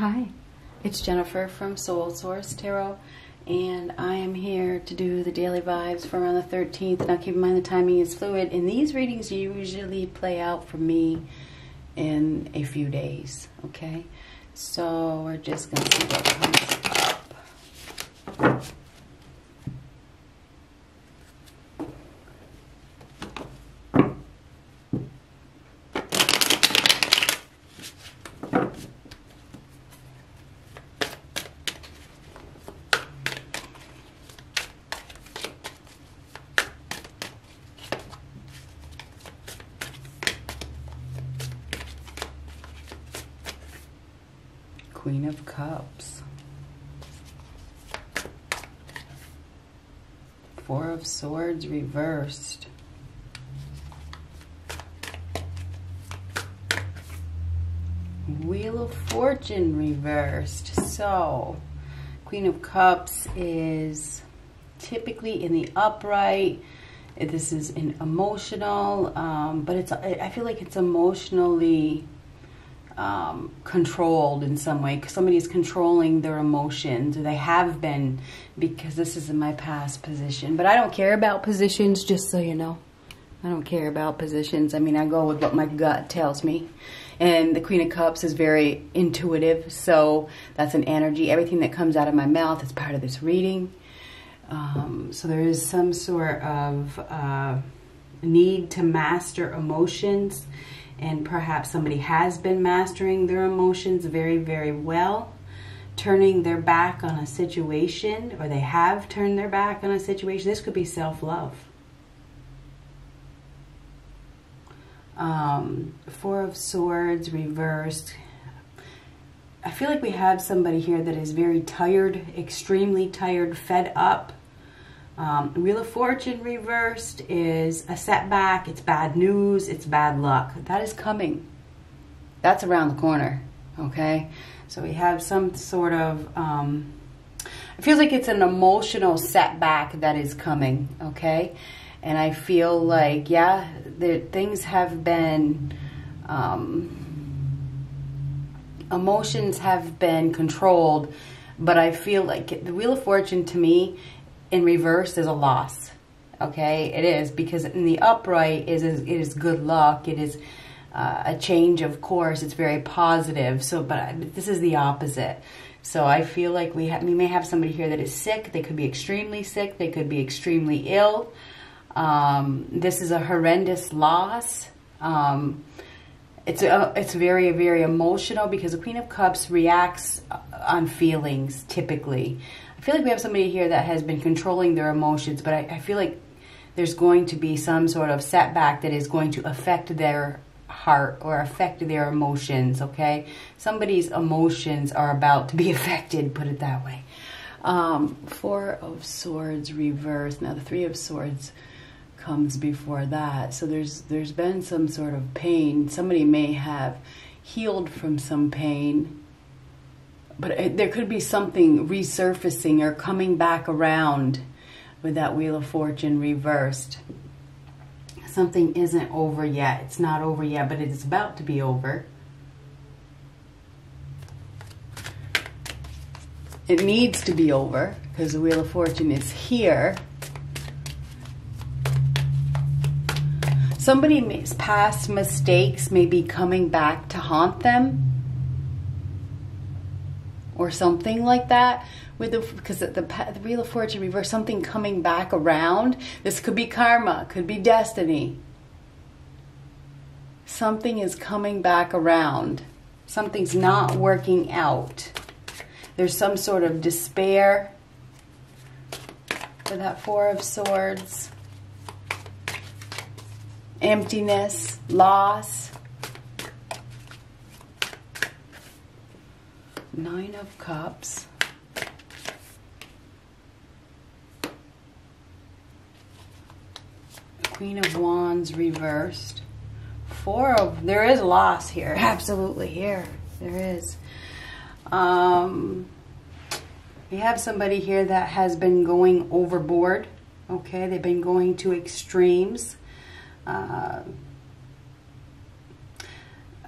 Hi, it's Jennifer from Soul Source Tarot, and I am here to do the daily vibes for around the 13th. Now, keep in mind the timing is fluid, and these readings usually play out for me in a few days, okay? So, we're just going to see what comes up. Queen of Cups. Four of Swords reversed. Wheel of Fortune reversed. So, Queen of Cups is typically in the upright. This is an emotional, um, but it's. I feel like it's emotionally um, controlled in some way. Somebody is controlling their emotions, or they have been, because this is in my past position. But I don't care about positions, just so you know. I don't care about positions. I mean, I go with what my gut tells me. And the Queen of Cups is very intuitive, so that's an energy. Everything that comes out of my mouth is part of this reading. Um, so there is some sort of uh, need to master emotions, and perhaps somebody has been mastering their emotions very, very well, turning their back on a situation, or they have turned their back on a situation. This could be self love. Um, Four of Swords reversed. I feel like we have somebody here that is very tired, extremely tired, fed up. Um, Wheel of Fortune reversed is a setback, it's bad news, it's bad luck. That is coming. That's around the corner, okay? So we have some sort of, um, it feels like it's an emotional setback that is coming, okay? And I feel like, yeah, the, things have been, um, emotions have been controlled, but I feel like the Wheel of Fortune to me in reverse is a loss. Okay, it is because in the upright is it is good luck. It is uh, a change of course. It's very positive. So, but this is the opposite. So I feel like we we may have somebody here that is sick. They could be extremely sick. They could be extremely ill. Um, this is a horrendous loss. Um, it's a, it's very very emotional because the Queen of Cups reacts on feelings typically. I feel like we have somebody here that has been controlling their emotions, but I, I feel like there's going to be some sort of setback that is going to affect their heart or affect their emotions, okay? Somebody's emotions are about to be affected, put it that way. Um, four of Swords reversed. Now the Three of Swords comes before that. So there's there's been some sort of pain. Somebody may have healed from some pain but it, there could be something resurfacing or coming back around with that Wheel of Fortune reversed. Something isn't over yet. It's not over yet, but it is about to be over. It needs to be over because the Wheel of Fortune is here. Somebody's past mistakes may be coming back to haunt them or something like that with the because the, the, wheel of fortune reverse something coming back around this could be karma could be destiny. Something is coming back around. Something's not working out. There's some sort of despair for that four of swords. Emptiness loss Nine of Cups. Queen of Wands reversed. Four of, there is loss here. Absolutely here. There is. Um, we have somebody here that has been going overboard. Okay, they've been going to extremes. Uh,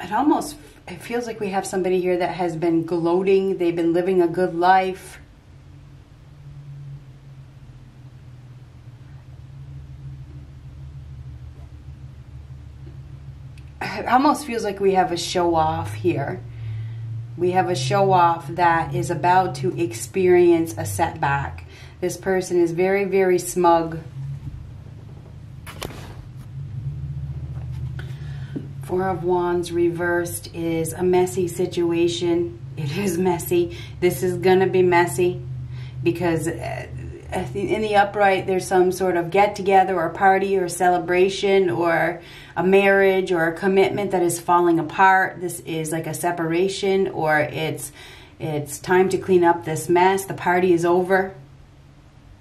it almost it feels like we have somebody here that has been gloating. They've been living a good life. It almost feels like we have a show off here. We have a show off that is about to experience a setback. This person is very, very smug. Four of Wands reversed is a messy situation. It is messy. This is going to be messy because uh, in the upright there's some sort of get together or party or celebration or a marriage or a commitment that is falling apart. This is like a separation or it's it's time to clean up this mess. The party is over.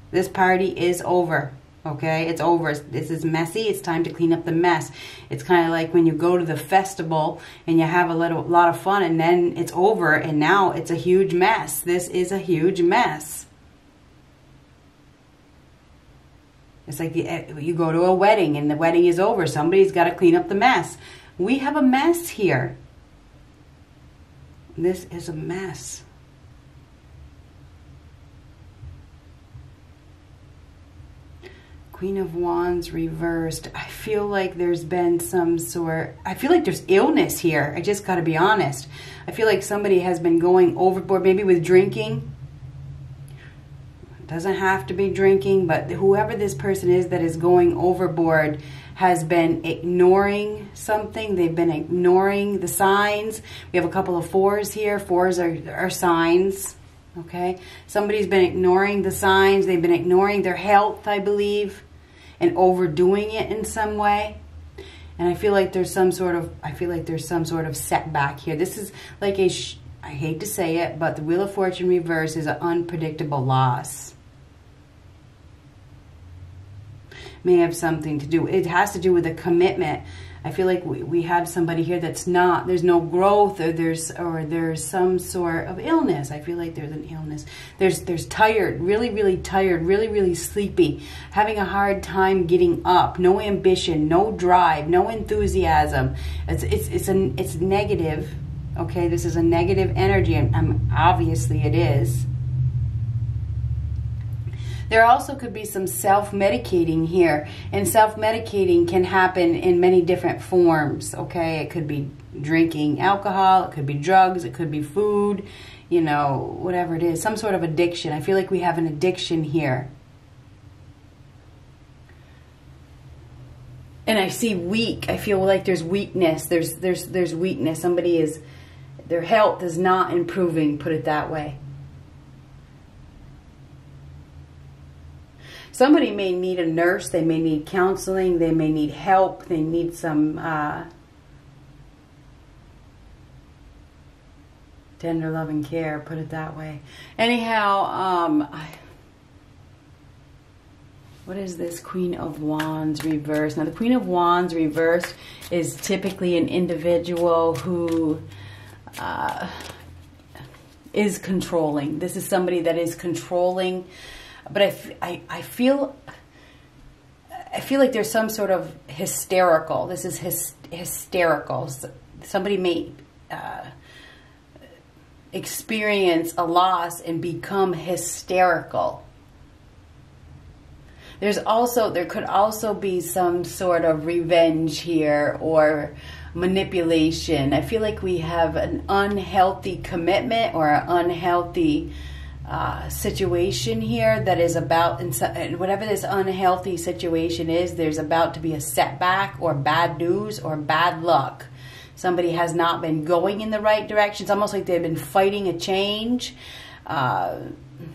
This party is over. Okay, it's over. This is messy. It's time to clean up the mess. It's kind of like when you go to the festival and you have a little lot of fun and then it's over and now it's a huge mess. This is a huge mess. It's like eh, you go to a wedding and the wedding is over. Somebody's got to clean up the mess. We have a mess here. This is a mess. Queen of Wands reversed. I feel like there's been some sort, I feel like there's illness here. I just got to be honest. I feel like somebody has been going overboard, maybe with drinking. Doesn't have to be drinking, but whoever this person is that is going overboard has been ignoring something. They've been ignoring the signs. We have a couple of fours here. Fours are, are signs. Okay. Somebody's been ignoring the signs. They've been ignoring their health, I believe and overdoing it in some way. And I feel like there's some sort of, I feel like there's some sort of setback here. This is like a, I hate to say it, but the Wheel of Fortune reverse is an unpredictable loss. May have something to do, it has to do with a commitment I feel like we, we have somebody here that's not, there's no growth or there's, or there's some sort of illness. I feel like there's an illness. There's, there's tired, really, really tired, really, really sleepy, having a hard time getting up, no ambition, no drive, no enthusiasm. It's, it's, it's, an, it's negative. Okay. This is a negative energy and um, obviously it is. There also could be some self-medicating here. And self-medicating can happen in many different forms, okay? It could be drinking alcohol, it could be drugs, it could be food, you know, whatever it is. Some sort of addiction. I feel like we have an addiction here. and I see weak. I feel like there's weakness. There's there's there's weakness. Somebody is their health is not improving, put it that way. Somebody may need a nurse, they may need counseling, they may need help, they need some uh, tender loving care, put it that way. Anyhow, um, I, what is this Queen of Wands reversed? Now the Queen of Wands reversed is typically an individual who uh, is controlling. This is somebody that is controlling but I, I, I feel I feel like there's some sort of hysterical. This is hys hysterical. Somebody may uh, experience a loss and become hysterical. There's also there could also be some sort of revenge here or manipulation. I feel like we have an unhealthy commitment or an unhealthy uh, situation here that is about, whatever this unhealthy situation is, there's about to be a setback or bad news or bad luck. Somebody has not been going in the right direction. It's almost like they've been fighting a change. Uh,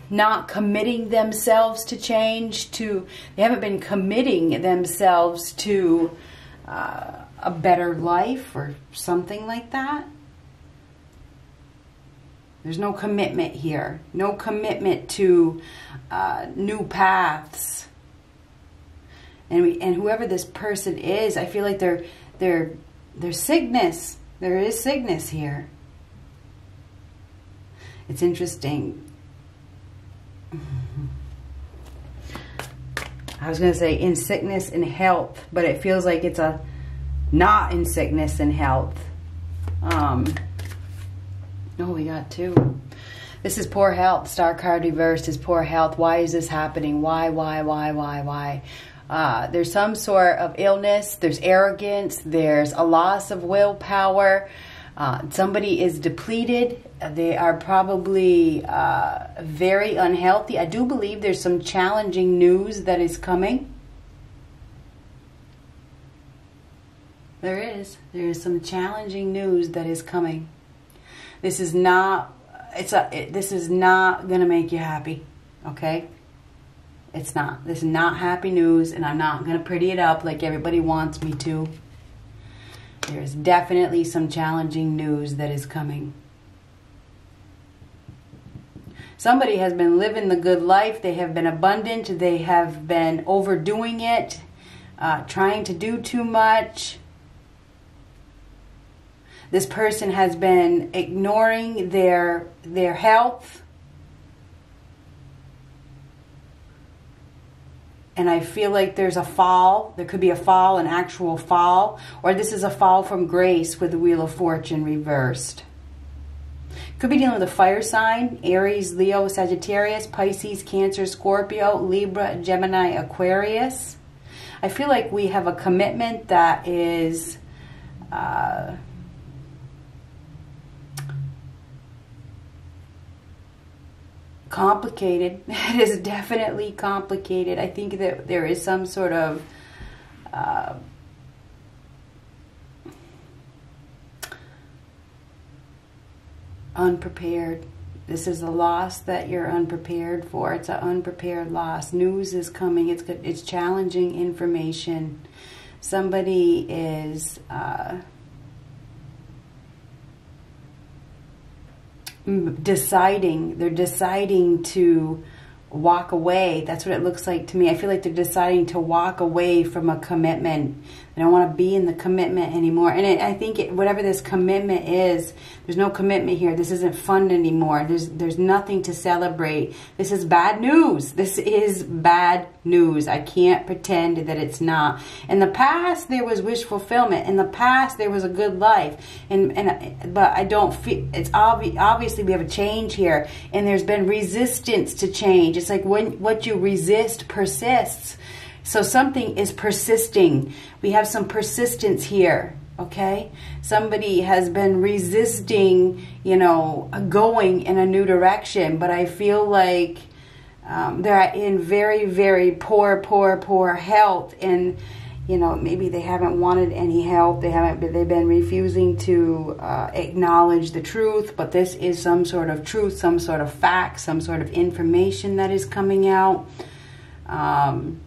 not committing themselves to change to they haven't been committing themselves to uh, a better life or something like that there's no commitment here. No commitment to uh, new paths. And we, and whoever this person is, I feel like they're they're there's sickness. There is sickness here. It's interesting. I was going to say in sickness and health, but it feels like it's a not in sickness and health. Um, oh, we got two. This is poor health. Star card reversed is poor health. Why is this happening? Why, why, why, why, why? Uh, there's some sort of illness. There's arrogance. There's a loss of willpower. Uh, somebody is depleted. They are probably uh, very unhealthy. I do believe there's some challenging news that is coming. There is. There is some challenging news that is coming. This is not. It's a. It, this is not gonna make you happy. Okay. It's not. This is not happy news, and I'm not gonna pretty it up like everybody wants me to. There's definitely some challenging news that is coming. Somebody has been living the good life. They have been abundant. They have been overdoing it, uh, trying to do too much. This person has been ignoring their their health. And I feel like there's a fall. There could be a fall, an actual fall, or this is a fall from grace with the Wheel of Fortune reversed. Could be dealing with a fire sign Aries, Leo, Sagittarius, Pisces, Cancer, Scorpio, Libra, Gemini, Aquarius. I feel like we have a commitment that is. Uh, complicated. It is definitely complicated. I think that there is some sort of uh, unprepared. This is a loss that you're unprepared for. It's an unprepared loss. News is coming. It's it's challenging information. Somebody is. Uh, deciding they're deciding to walk away. That's what it looks like to me. I feel like they're deciding to walk away from a commitment they don't want to be in the commitment anymore. And it, i think it, whatever this commitment is there's no commitment here. This isn't fun anymore. There's there's nothing to celebrate. This is bad news. This is bad news. I can't pretend that it's not. In the past there was wish fulfillment. In the past there was a good life. And and but i don't feel it's obvious obviously we have a change here. And there's been resistance to change. It's like when what you resist persists so something is persisting. We have some persistence here, okay? Somebody has been resisting, you know, going in a new direction, but I feel like um, they're in very, very poor, poor, poor health and you know maybe they haven't wanted any help they haven't they've been refusing to uh, acknowledge the truth but this is some sort of truth some sort of fact some sort of information that is coming out um,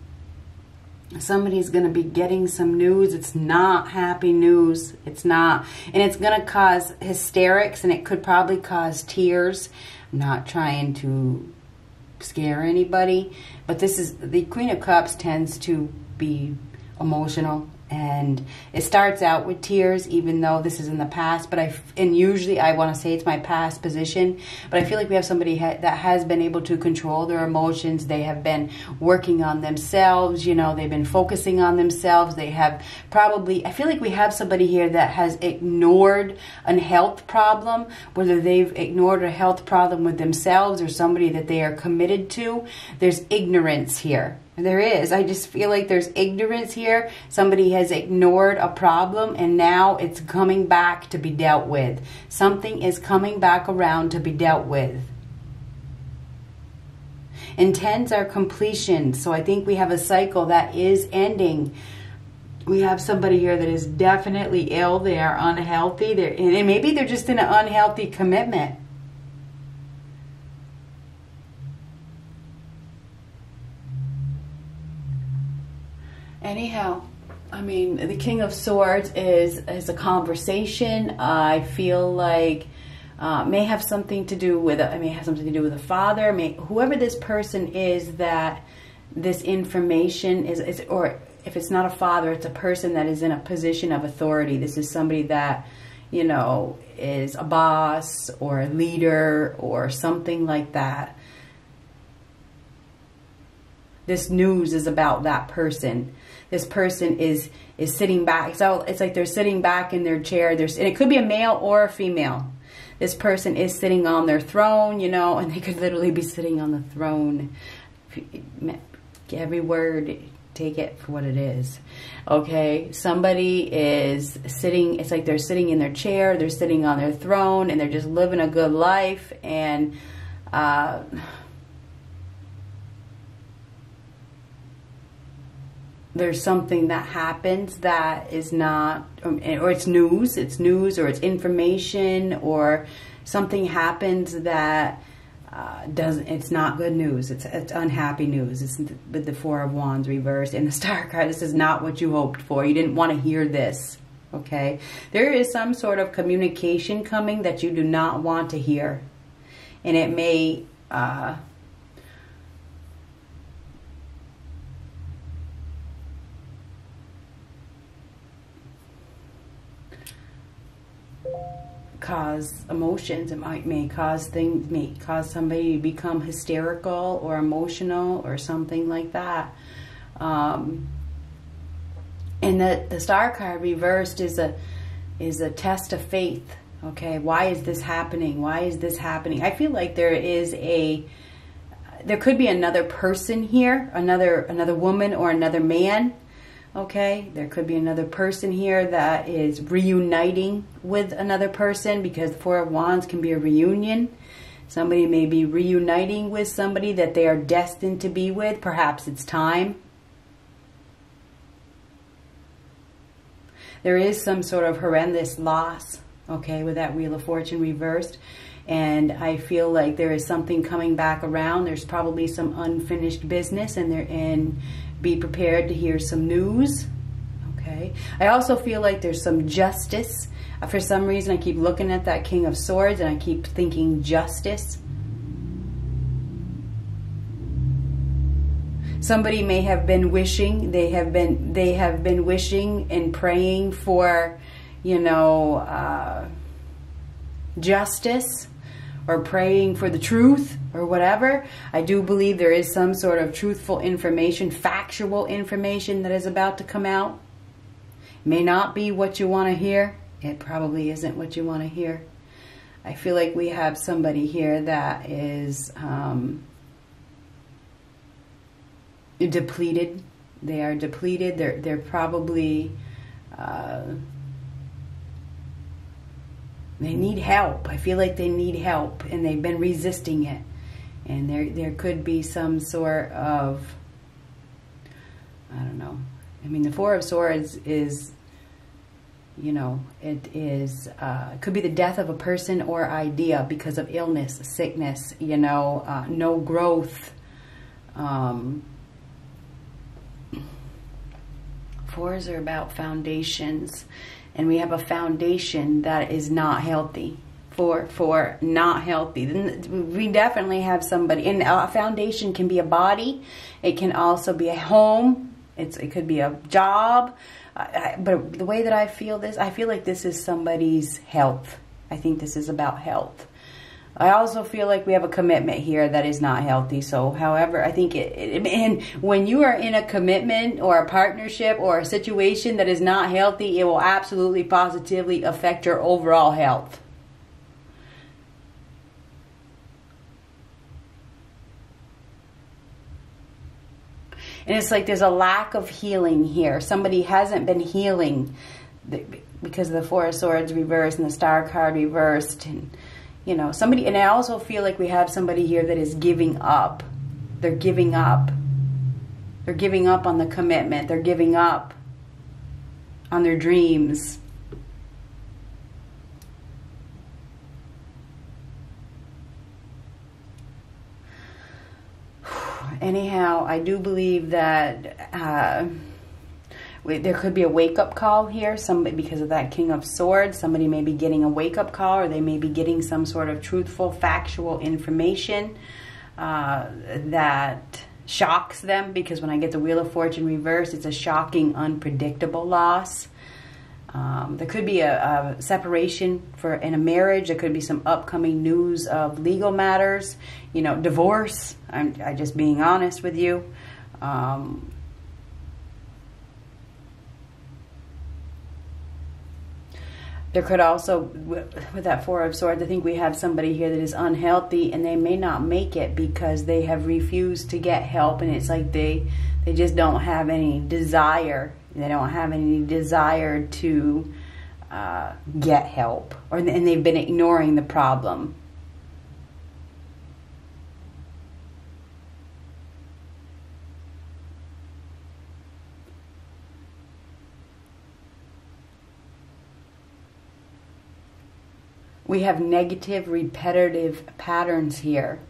somebody's going to be getting some news. It's not happy news. It's not. And it's going to cause hysterics and it could probably cause tears. I'm not trying to scare anybody, but this is the Queen of Cups tends to be emotional and it starts out with tears even though this is in the past but i and usually i want to say it's my past position but i feel like we have somebody ha that has been able to control their emotions. They have been working on themselves you know they've been focusing on themselves. They have probably i feel like we have somebody here that has ignored a health problem whether they've ignored a health problem with themselves or somebody that they are committed to. There's ignorance here there is. I just feel like there's ignorance here. Somebody has ignored a problem and now it's coming back to be dealt with. Something is coming back around to be dealt with. And tens are completion. So I think we have a cycle that is ending. We have somebody here that is definitely ill. They are unhealthy. They're, and maybe they're just in an unhealthy commitment. Anyhow, I mean, the King of Swords is is a conversation. I feel like uh, may have something to do with. I may have something to do with a father. May whoever this person is that this information is, is or if it's not a father, it's a person that is in a position of authority. This is somebody that you know is a boss or a leader or something like that this news is about that person. This person is is sitting back. So it's like they're sitting back in their chair. There's and it could be a male or a female. This person is sitting on their throne, you know, and they could literally be sitting on the throne. Every word take it for what it is. Okay, somebody is sitting, it's like they're sitting in their chair, they're sitting on their throne, and they're just living a good life, and uh, there's something that happens that is not, or it's news, it's news, or it's information, or something happens that uh, doesn't it's not good news. It's, it's unhappy news. It's with the four of wands reversed and the star card. This is not what you hoped for. You didn't want to hear this okay? There is some sort of communication coming that you do not want to hear. And it may uh, cause emotions. It might may cause things may cause somebody to become hysterical or emotional or something like that. Um, and the the star card reversed is a is a test of faith. Okay, why is this happening? Why is this happening? I feel like there is a there could be another person here, another another woman or another man Okay, there could be another person here that is reuniting with another person because the Four of Wands can be a reunion. Somebody may be reuniting with somebody that they are destined to be with. Perhaps it's time. There is some sort of horrendous loss, okay, with that Wheel of Fortune reversed. And I feel like there is something coming back around. There's probably some unfinished business and they're in be prepared to hear some news. Okay. I also feel like there's some justice. For some reason, I keep looking at that King of Swords and I keep thinking justice. Somebody may have been wishing, they have been, they have been wishing and praying for, you know, uh, justice or praying for the truth or whatever. I do believe there is some sort of truthful information, factual information that is about to come out. may not be what you want to hear. It probably isn't what you want to hear. I feel like we have somebody here that is um, depleted. They are depleted. They're they're probably uh, they need help. I feel like they need help and they've been resisting it. And there there could be some sort of I don't know. I mean, the Four of Swords is, you know, it is, uh, it could be the death of a person or idea because of illness, sickness, you know, uh, no growth. Um, fours are about foundations and we have a foundation that is not healthy. For for not healthy. We definitely have somebody and a foundation can be a body. It can also be a home. It's it could be a job. I, but the way that I feel this I feel like this is somebody's health. I think this is about health I also feel like we have a commitment here that is not healthy. So, however, I think it, it, and when you are in a commitment or a partnership or a situation that is not healthy, it will absolutely positively affect your overall health. And it's like there's a lack of healing here. Somebody hasn't been healing because of the Four of Swords reversed and the Star card reversed. And you know, somebody, and I also feel like we have somebody here that is giving up. They're giving up. They're giving up on the commitment. They're giving up on their dreams. Anyhow, I do believe that uh, there could be a wake up call here. Somebody because of that King of Swords, somebody may be getting a wake up call, or they may be getting some sort of truthful, factual information uh, that shocks them. Because when I get the Wheel of Fortune reversed, it's a shocking, unpredictable loss. Um, there could be a, a, separation for in a marriage. There could be some upcoming news of legal matters. You know, divorce. I'm I just being honest with you. Um, there could also, with that Four of Swords, I think we have somebody here that is unhealthy and they may not make it because they have refused to get help and it's like they, they just don't have any desire. They don't have any desire to uh, get help or and they've been ignoring the problem. We have negative repetitive patterns here.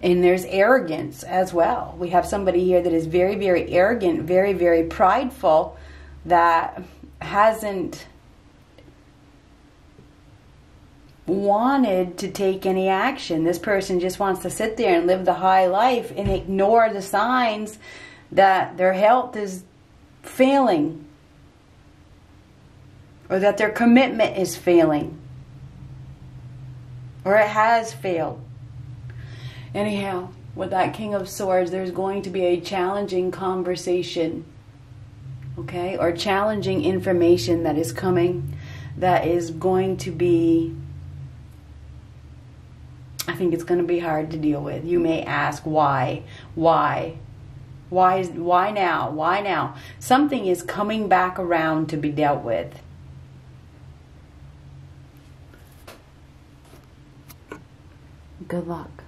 And there's arrogance as well. We have somebody here that is very, very arrogant, very, very prideful, that hasn't wanted to take any action. This person just wants to sit there and live the high life and ignore the signs that their health is failing or that their commitment is failing or it has failed. Anyhow, with that King of Swords, there's going to be a challenging conversation, okay, or challenging information that is coming that is going to be, I think it's going to be hard to deal with. You may ask why, why, why is why now? Why now? Something is coming back around to be dealt with. Good luck.